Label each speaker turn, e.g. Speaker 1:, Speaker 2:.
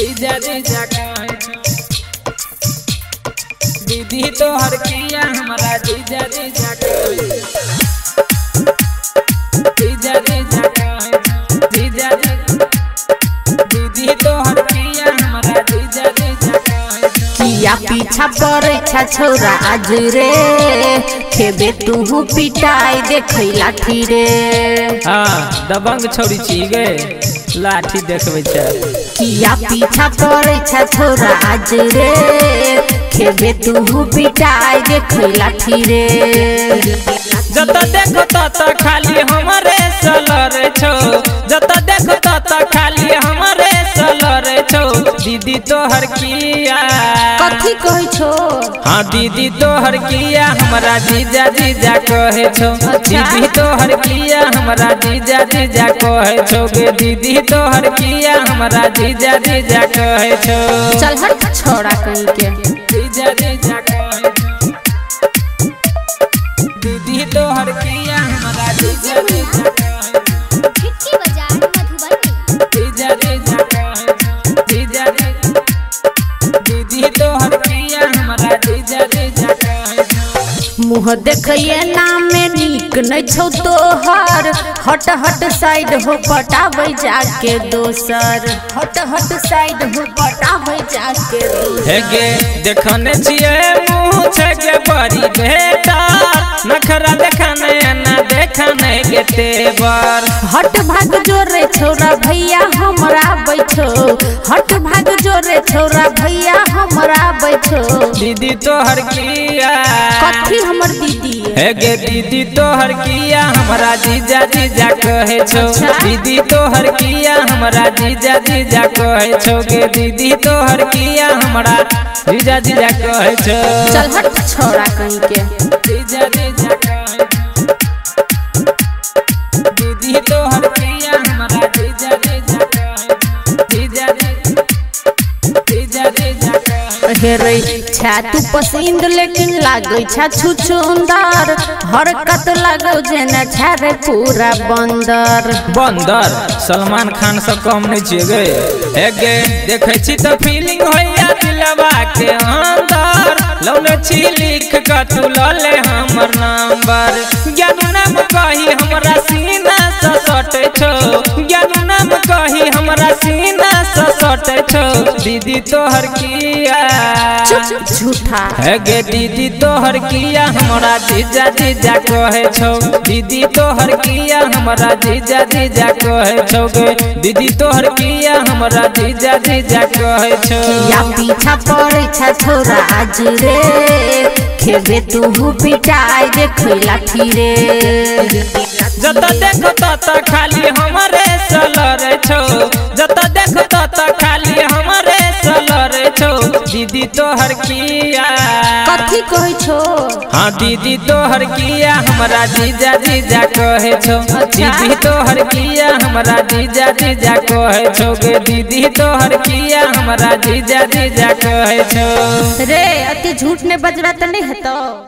Speaker 1: जीजा जीजा दीदी तो हर किया हमारा जीजा जीजा कहे जीजा जीजा कहे छो जीजा जी दीदी तो हर किया हमारा जीजा जीजा
Speaker 2: किया पीछा पड़े छा छोरा आज रे। खेबे तू पिटाई देखै लाठी रे
Speaker 1: हाँ दबंग छोड़ी छी गे। लाठी देखबै छै
Speaker 2: किया पीछा पड़े छा छोरा आज रे खेबे तू पिटाई देखै लाठी रे
Speaker 1: जत देखो तत खाली तोहर किया।
Speaker 2: कथी कहै छो?
Speaker 1: हाँ दीदी तोहर किया हमरा जीजा जीजा कहे छो। दीदी तोहर किया हमरा जीजा जीजा कहे छो। गे दीदी तोहर किया हमरा जीजा जीजा कहे छो।
Speaker 2: चल हट छोड़ा कहीं के
Speaker 1: जीजा जीजा कहे छो। दीदी तोहर किया हमरा जीजा जीजा
Speaker 2: मुँह देखिए नाम में नीक नहीं छौ तोहर। हट हट साइड हो पटाबै जाके दोसर। हट हट साइड हो पटाबै जाके
Speaker 1: हे गे देखने छिए मुँह छै गे बड़ी बेटा नखरा देखने ना देखने गे तेवर
Speaker 2: हट भाग जोरे छोरा भैया हमरा बैठो। हट भाग जोरे छोरा भैया हमरा बैठो।
Speaker 1: दीदी तोहर किया।
Speaker 2: कथी हमर दीदी
Speaker 1: हे? गे दीदी तोहर किया हमरा जीजा जीजा कहे छो।
Speaker 2: अच्छा।
Speaker 1: दीदी तोहर किया हमरा जीजा जीजा कहे छो। गे दीदी तोहर किया हमरा जीजा जीजा कहे छो।
Speaker 2: चल हट छोरा कहीं के।
Speaker 1: जीजा जीजा
Speaker 2: हेरे छा पसंद लेकिन लागै छा छुछुंदर हरकत लागौ जेना छा पूरा बंदर।
Speaker 1: बंदर, सलमान खान से कम नहीं छिए गे हे गे देखे छी तो फीलिंग होइया दिलवा के अंदर। लौले छी लिख के, तू लले हमर नंबर ज्ञान नाम कही हमरा सीना से सटे छो। ज्ञान नाम कही हमरा सीना सटे छो। दीदी तोहर किया।
Speaker 2: झूठा
Speaker 1: हे गे दीदी तोहर किया हमरा जीजा जीजा कहे छौ। दीदी तोहर किया हमरा जीजा जीजा कहे छौ गे। दीदी तोहर किया हमरा जीजा जीजा कहे छौ।
Speaker 2: या पीछा पड़े छा छोरा आज रे। खेबे तू पिटाई देखै लाठी रे
Speaker 1: जत देखो तत खाली हमरे सलर छौ। दीदी तोहर किया।
Speaker 2: कथी कहै छो?
Speaker 1: हाँ दीदी तोहर किया हमरा जीजा जीजा कहै छो। दीदी तोहर किया हमरा जीजा जीजा कहै छो। गे दीदी तोहर किया हमरा जीजा जीजा कहै छो।
Speaker 2: रे अति झूठ ने बजरा त नहीं हतो।